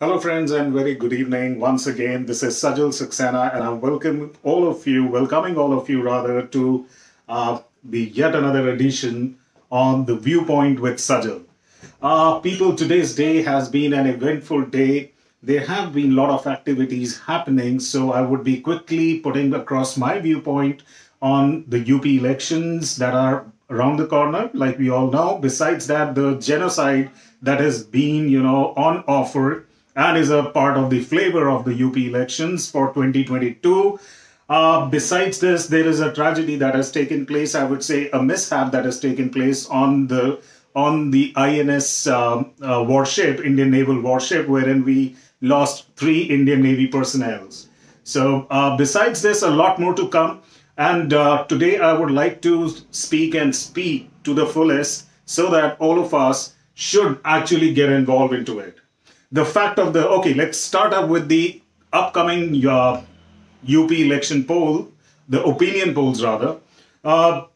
Hello, friends, and very good evening once again. This is Sajal Saxena, and I'm welcoming all of you, welcoming all of you rather, to uh, the yet another edition on the Viewpoint with Sajal. Uh, people, today's day has been an eventful day. There have been a lot of activities happening, so I would be quickly putting across my viewpoint on the UP elections that are around the corner, like we all know. Besides that, the genocide that has been, you know, on offer and is a part of the flavor of the UP elections for 2022. Uh, besides this, there is a tragedy that has taken place. I would say a mishap that has taken place on the on the INS uh, uh, warship, Indian naval warship, wherein we lost three Indian Navy personnel. So, uh, besides this, a lot more to come. And uh, today, I would like to speak and speak to the fullest so that all of us should actually get involved into it the fact of the okay let's start up with the upcoming uh, up election poll the opinion polls rather. A uh,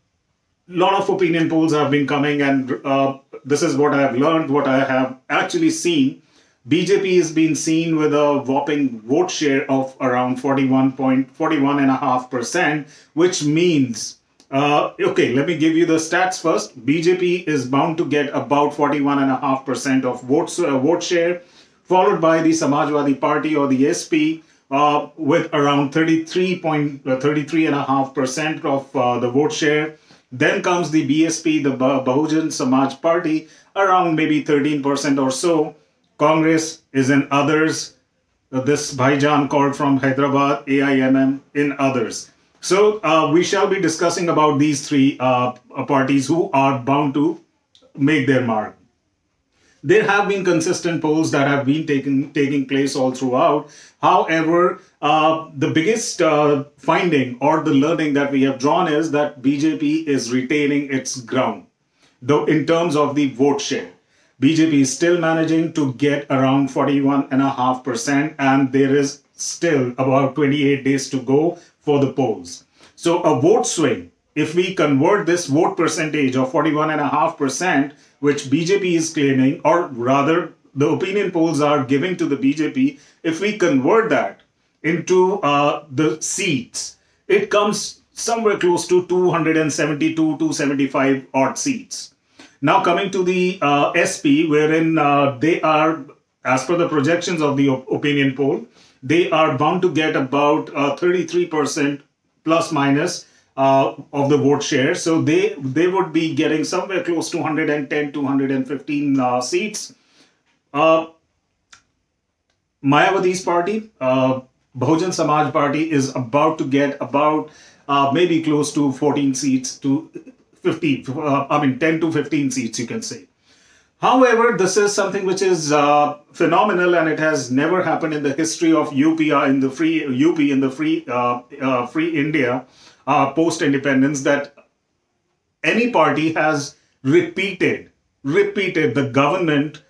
lot of opinion polls have been coming and uh, this is what i have learned what i have actually seen. Bjp has been seen with a whopping vote share of around 41.41.5% which means uh, okay, let me give you the stats first. BJP is bound to get about 41.5% of votes, uh, vote share followed by the Samajwadi Party or the SP uh, with around 33.33.5% uh, of uh, the vote share. Then comes the BSP, the Bahujan Samaj Party, around maybe 13% or so. Congress is in others. Uh, this Bhaijan called from Hyderabad, AIMM in others. So uh, we shall be discussing about these three uh, parties who are bound to make their mark there have been consistent polls that have been taking taking place all throughout. However, uh, the biggest uh, finding or the learning that we have drawn is that BJP is retaining its ground, though in terms of the vote share. BJP is still managing to get around 41.5%, and there is still about 28 days to go for the polls. So, a vote swing, if we convert this vote percentage of 41.5%, which BJP is claiming, or rather, the opinion polls are giving to the BJP, if we convert that into uh, the seats, it comes somewhere close to 272, 275 odd seats. Now, coming to the uh, SP, wherein uh, they are, as per the projections of the op- opinion poll, they are bound to get about 33% uh, plus minus uh, of the vote share. So they they would be getting somewhere close to 110 to 115 uh, seats. Uh, Mayawati's party, uh, Bahujan Samaj Party, is about to get about uh, maybe close to 14 seats to 15. Uh, I mean 10 to 15 seats, you can say. However, this is something which is uh, phenomenal, and it has never happened in the history of UP in the free UP in the free free India uh, post independence that any party has repeated repeated the government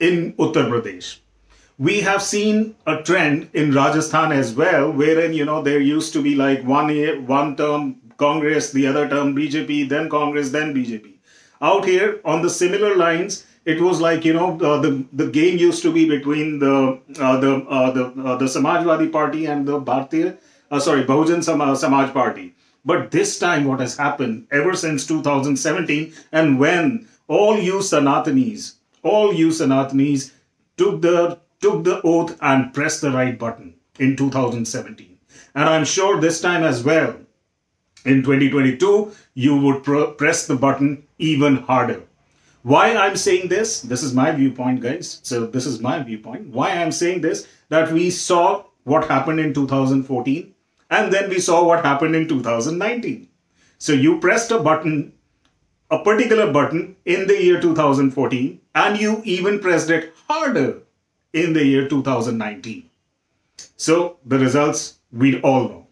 in Uttar Pradesh. We have seen a trend in Rajasthan as well, wherein you know there used to be like one year, one term Congress, the other term BJP, then Congress, then BJP. Out here on the similar lines, it was like you know uh, the the game used to be between the uh, the uh, the uh, the Samajwadi Party and the Bharatiya uh, sorry, Bahujan Samaj Party. But this time, what has happened ever since 2017, and when all you Sanatanis, all you Sanatanis took the took the oath and pressed the right button in 2017, and I'm sure this time as well, in 2022, you would press the button even harder. Why I'm saying this? This is my viewpoint, guys. So this is my viewpoint. Why I'm saying this? That we saw what happened in 2014 and then we saw what happened in 2019. So you pressed a button, a particular button in the year 2014, and you even pressed it harder in the year 2019. So the results we all know.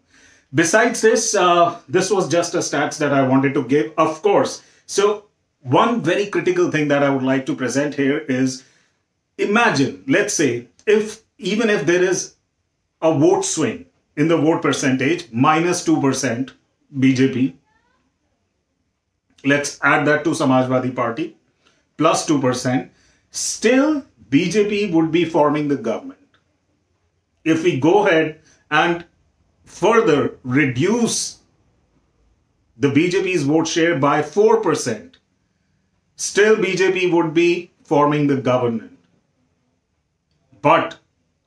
Besides this, uh, this was just a stats that I wanted to give, of course. So one very critical thing that I would like to present here is imagine, let's say, if even if there is a vote swing in the vote percentage, minus 2% BJP. Let's add that to Samajwadi Party, plus 2%. Still, BJP would be forming the government. If we go ahead and further reduce the BJP's vote share by 4%, still BJP would be forming the government. But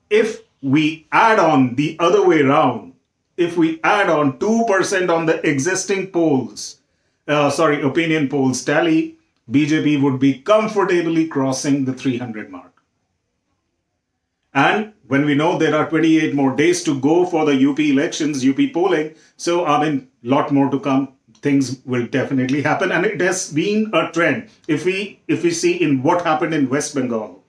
if we add on the other way around, if we add on 2% on the existing polls, uh, sorry, opinion polls tally, BJP would be comfortably crossing the 300 mark. And when we know there are 28 more days to go for the UP elections, UP polling, so I mean, lot more to come. Things will definitely happen, and it has been a trend. If we if we see in what happened in West Bengal,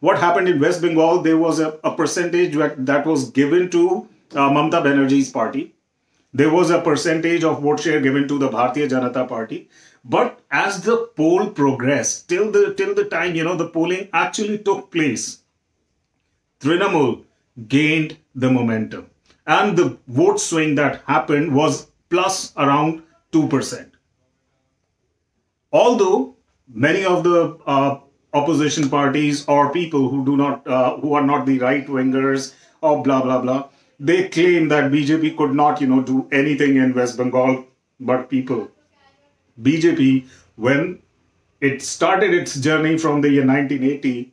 what happened in West Bengal, there was a, a percentage that was given to uh, Mamata Banerjee's party. There was a percentage of vote share given to the Bharatiya Janata Party. But as the poll progressed, till the till the time you know the polling actually took place, Trinamool gained the momentum, and the vote swing that happened was plus around two percent. Although many of the uh, opposition parties or people who do not uh, who are not the right wingers or blah blah blah. They claim that bjp could not you know do anything in west bengal but people. Bjp when it started its journey from the year 1980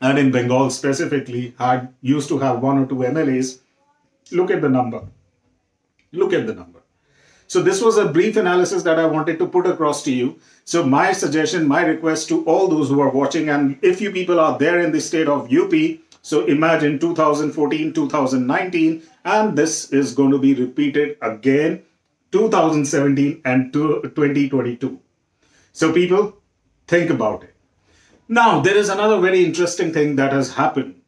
and in bengal specifically had used to have one or two mlas look at the number. Look at the number so this was a brief analysis that I wanted to put across to you. So my suggestion, my request to all those who are watching, and if you people are there in the state of UP, so imagine 2014, 2019, and this is going to be repeated again 2017 and 2022. So people, think about it. Now, there is another very interesting thing that has happened.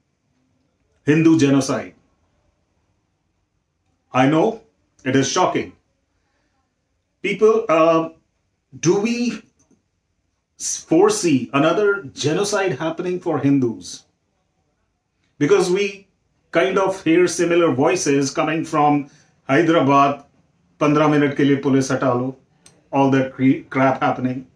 Hindu genocide. I know it is shocking people, uh, do we foresee another genocide happening for Hindus? Because we kind of hear similar voices coming from Hyderabad, 15 minute ke liye police hatalo, all that crap happening.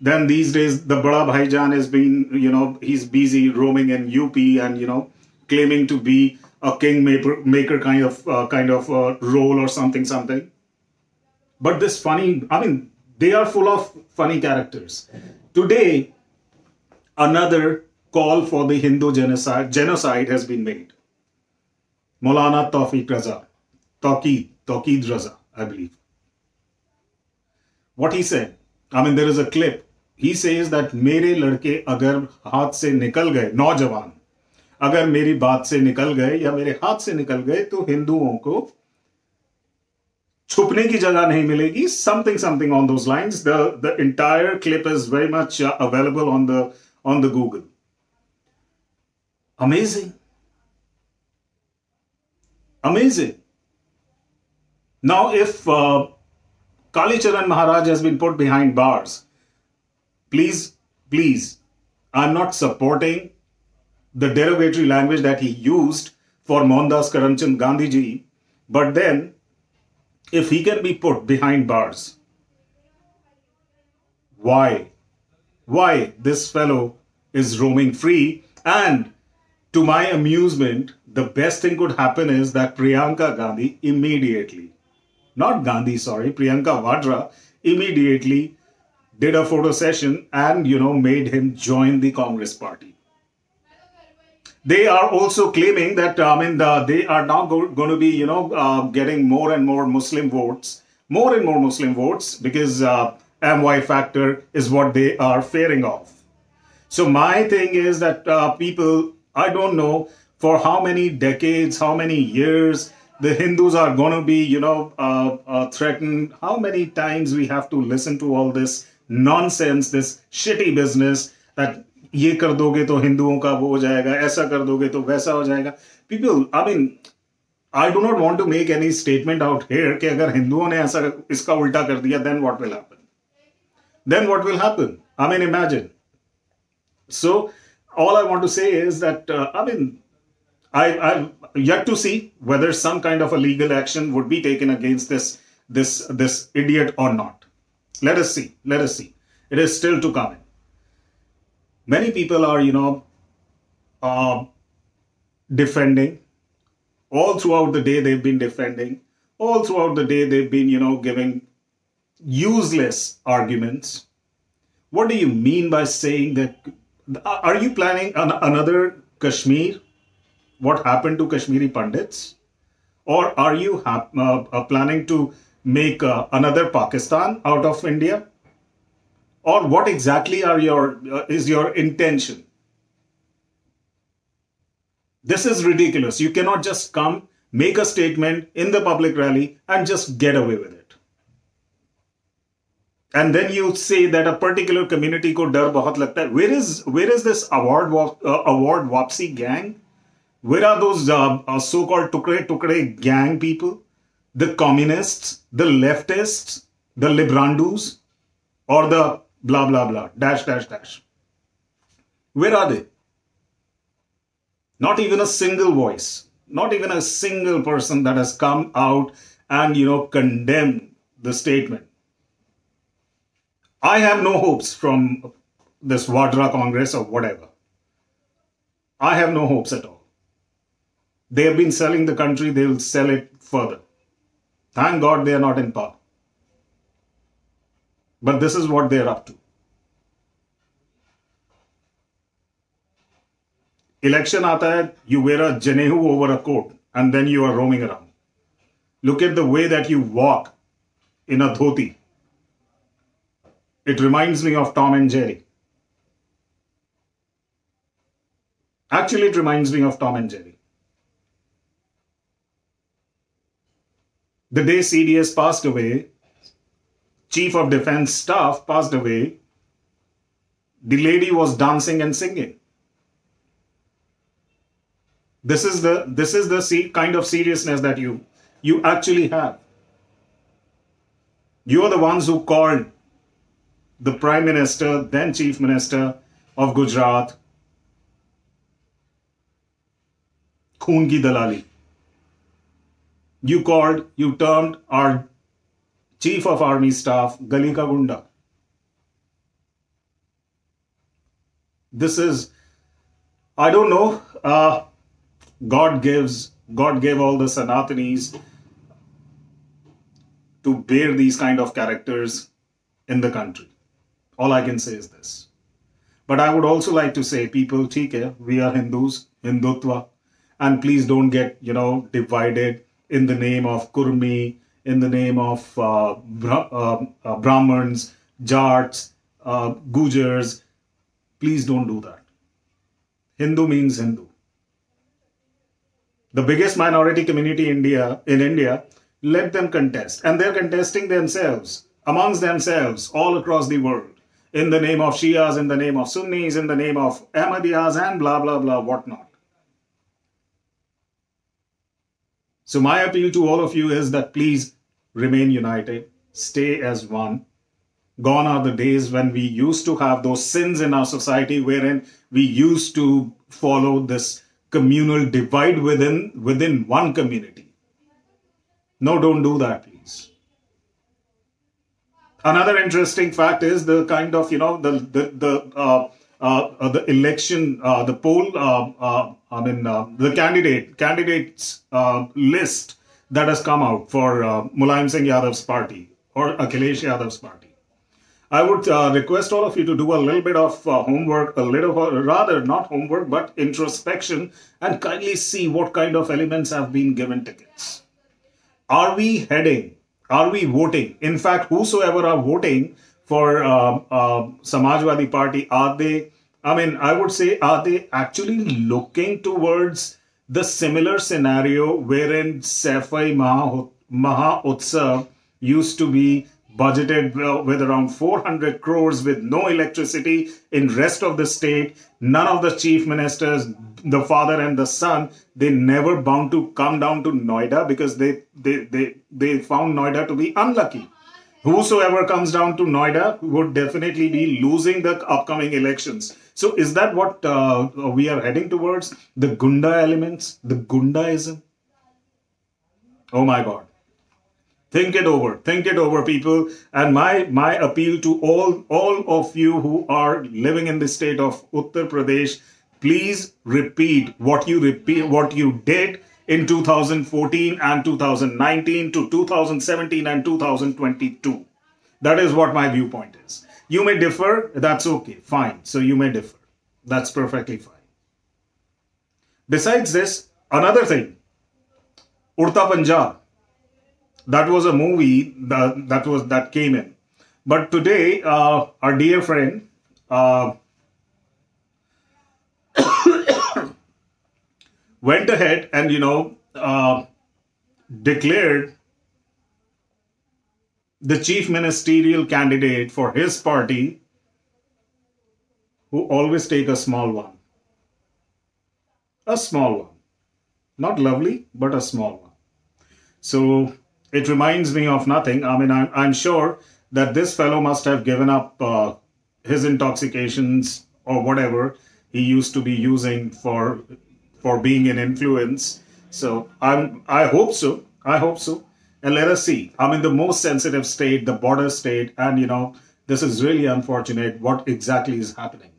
Then these days, the Bada Bhaijan has been, you know, he's busy roaming in UP and, you know, claiming to be a kingmaker maker kind of uh, kind of uh, role or something, something. But this funny, I mean, they are full of funny characters. Today, another call for the Hindu genocide, genocide has been made. Maulana Tawfiq Raza, Tawqeed, Tawqeed Raza, I believe. What he said, I mean, there is a clip. He says that मेरे लड़के अगर हाथ से निकल गए नौजवान अगर मेरी बात से निकल गए या मेरे हाथ से निकल गए तो हिंदुओं को छुपने की जगह नहीं मिलेगी something something on those lines the the entire clip is very much available on the on the Google amazing amazing now if uh, kalicharan maharaj has been put behind bars please please i'm not supporting the derogatory language that he used for mohandas karamchand gandhi ji but then if he can be put behind bars, why? Why this fellow is roaming free? And to my amusement, the best thing could happen is that Priyanka Gandhi immediately, not Gandhi, sorry, Priyanka Vadra immediately did a photo session and, you know, made him join the Congress party they are also claiming that I mean the, they are now go, going to be you know uh, getting more and more Muslim votes, more and more Muslim votes because uh, MY factor is what they are fearing of. So my thing is that uh, people, I don't know for how many decades, how many years the Hindus are going to be you know uh, uh, threatened. How many times we have to listen to all this nonsense, this shitty business that ये कर दोगे तो हिंदुओं का वो हो जाएगा, ऐसा कर दोगे तो वैसा हो जाएगा। People I mean I do not want to make any statement out here कि अगर हिंदुओं ने ऐसा इसका उल्टा कर दिया then what will happen then what will happen I mean imagine so all I want to say that I mean I I yet to see whether some kind of a legal action would be taken against this this this idiot और not let's see let's see it is still to come in Many people are, you know, uh, defending. All throughout the day, they've been defending. All throughout the day, they've been, you know, giving useless arguments. What do you mean by saying that? Are you planning an, another Kashmir? What happened to Kashmiri Pandits? Or are you uh, uh, planning to make uh, another Pakistan out of India? Or what exactly are your uh, is your intention? This is ridiculous. You cannot just come, make a statement in the public rally, and just get away with it. And then you say that a particular community ko dar bahut lagta hai. Where is where is this award uh, award Wapsi gang? Where are those uh, uh, so-called tukre tukre gang people? The communists, the leftists, the librandus, or the blah blah blah dash dash dash. Where are they? Not even a single voice, not even a single person that has come out and you know condemned the statement. I have no hopes from this Vadra Congress or whatever. I have no hopes at all. They have been selling the country, they will sell it further. Thank God they are not in power. But this is what they are up to. Election aata hai, you wear a janehu over a coat and then you are roaming around. Look at the way that you walk in a dhoti. It reminds me of Tom and Jerry. Actually, it reminds me of Tom and Jerry. The day CDS passed away, Chief of Defense Staff passed away, the lady was dancing and singing. This is the this is the kind of seriousness that you you actually have. You are the ones who called the Prime Minister, then Chief Minister of Gujarat, Khoon ki dalali you called, you termed our chief of army staff Gali ka Gunda. This is, I don't know, uh, God gives, God gave all the Sanatanis to bear these kind of characters in the country. All I can say is this. But I would also like to say, people, hai, we are Hindus, Hindutva, and please don't get, you know, divided in the name of Kurmi, in the name of uh, Bra- uh, uh, Brahmins, Jats, uh, Gujars. Please don't do that. Hindu means Hindu. The biggest minority community in India in India, let them contest. And they're contesting themselves, amongst themselves, all across the world, in the name of Shias, in the name of Sunnis, in the name of Ahmadiyas, and blah, blah, blah, whatnot. So, my appeal to all of you is that please remain united, stay as one. Gone are the days when we used to have those sins in our society wherein we used to follow this communal divide within within one community. No, don't do that, please. Another interesting fact is the kind of you know the the the uh, uh, uh, the election, uh, the poll, I mean, the candidate candidates list that has come out for Mulayam Singh Yadav's party or Akhilesh Yadav's party. I would uh, request all of you to do a little bit of uh, homework, a little, rather not homework, but introspection, and kindly see what kind of elements have been given tickets. Are we heading? Are we voting? In fact, whosoever are voting for uh, uh, Samajwadi Party, are they, I mean, I would say, are they actually looking towards the similar scenario wherein Saifai Maha, Utsav used to be budgeted uh, with around 400 crores with no electricity in rest of the state none of the chief ministers the father and the son they never bound to come down to noida because they they they, they found noida to be unlucky whosoever comes down to Noida would definitely be losing the upcoming elections. So is that what uh, we are heading towards? The Gunda elements, the Gundaism? Oh my God. Think it over. Think it over, people. And my my appeal to all all of you who are living in the state of Uttar Pradesh, please repeat what you repeat what you did in 2014 and 2019 to 2017 and 2022 that is what my viewpoint is you may differ that's okay fine. So you may differ. That's perfectly fine. Besides this another thing. Udta punjab that was a movie that, that was that came in. But today uh, our dear friend uh, went ahead and you know uh, declared the chief ministerial candidate for his party who always take a small one a small one not lovely but a small one so it reminds me of nothing i mean i'm, I'm sure that this fellow must have given up uh, his intoxications or whatever he used to be using for for being an influence. So I'm I hope so. I hope so. And let us see. I'm in the most sensitive state, the border state, and you know, this is really unfortunate what exactly is happening.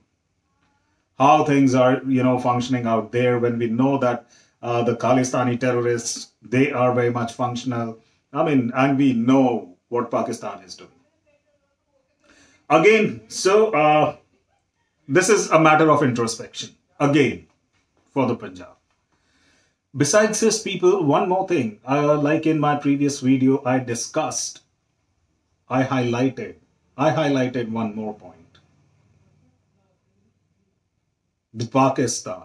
How things are, you know, functioning out there when we know that uh, the Khalistani terrorists, they are very much functional. I mean, and we know what Pakistan is doing. Again, so uh, this is a matter of introspection. Again, for the Punjab. Besides this, people, one more thing. Uh, like in my previous video, I discussed, I highlighted, I highlighted one more point. The Pakistan.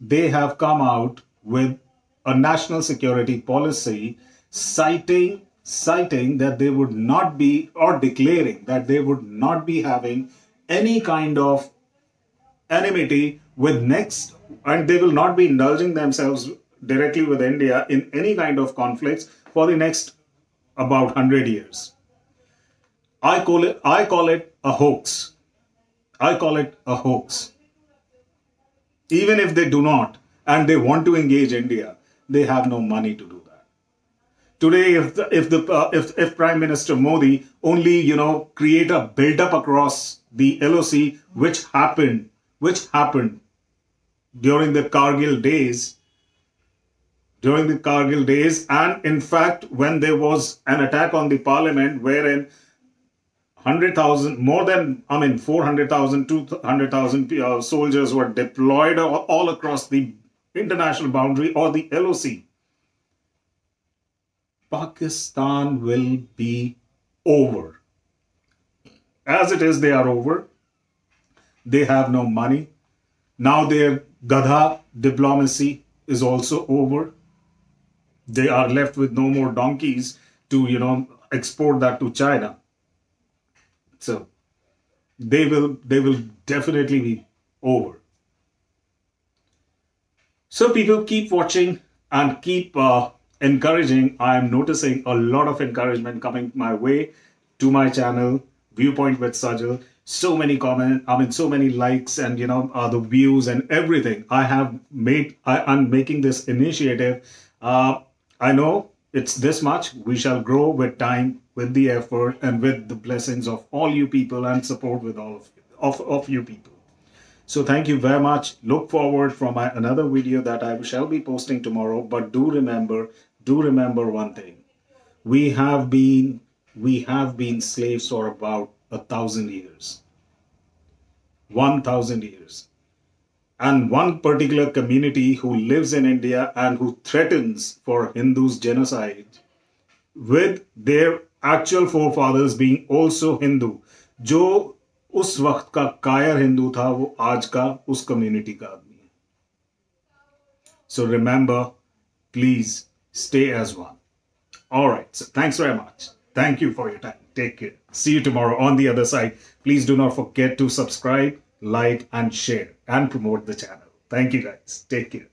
They have come out with a national security policy citing citing that they would not be or declaring that they would not be having any kind of enmity with next and they will not be indulging themselves directly with India in any kind of conflicts for the next about 100 years. I call it I call it a hoax. I call it a hoax. Even if they do not and they want to engage India, they have no money to do that. Today, if the, if the uh, if if Prime Minister Modi only you know create a build up across the LOC, which happened, which happened during the Kargil days, during the Kargil days, and in fact, when there was an attack on the parliament wherein 100,000, more than, I mean, 400,000, 200,000 uh, soldiers were deployed all, all across the international boundary or the LOC. Pakistan will be over. As it is, they are over. They have no money. Now their Gadha diplomacy is also over. They are left with no more donkeys to, you know, export that to China. So they will they will definitely be over. So people keep watching and keep uh, encouraging. I am noticing a lot of encouragement coming my way to my channel, Viewpoint with Sajal so many comments i mean so many likes and you know uh, the views and everything. I have made I, i'm making this initiative. Uh, i know it's this much. We shall grow with time with the effort and with the blessings of all you people and support with all of, of, of you people. So thank you very much. Look forward for my another video that i shall be posting tomorrow. But do remember do remember one thing. We have been we have been slaves for about a thousand years. 1000 years. And one particular community who lives in India and who threatens for Hindus genocide with their actual forefathers being also Hindu, जो उस वक्त का कायर हिंदू था वो आज का उस कम्युनिटी का आदमी है so remember please stay as one All right. So thanks very much. Thank you for your time. Take care. See you tomorrow on the other side. Please do not forget to subscribe, like, and share and promote the channel. Thank you guys. Take care.